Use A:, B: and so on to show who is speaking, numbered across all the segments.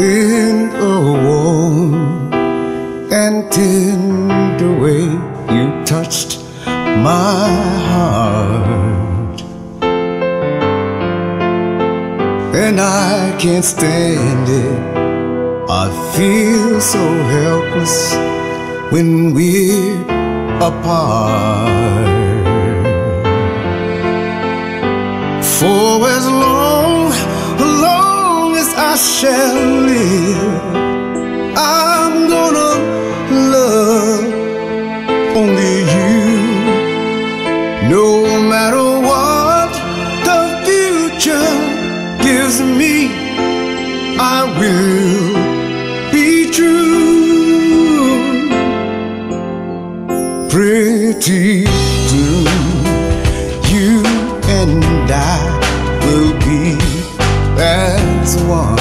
A: in a warm and tender way you touched my heart. And I can't stand it. I feel so helpless when we're apart. For as shall live, I'm gonna love only you. No matter what the future gives me, I will be true. Pretty soon, as one.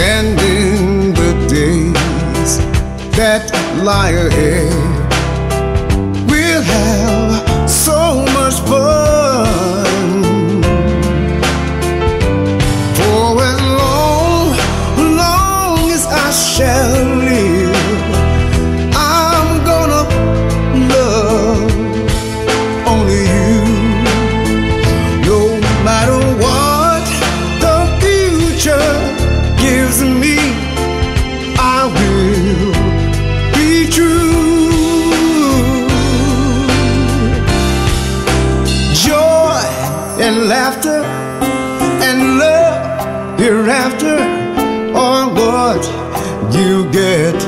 A: And in the days that lie ahead, and laughter and love hereafter are what you get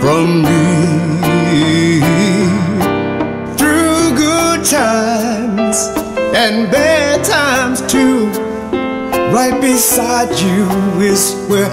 A: from me. Through good times and bad times too, right beside you is where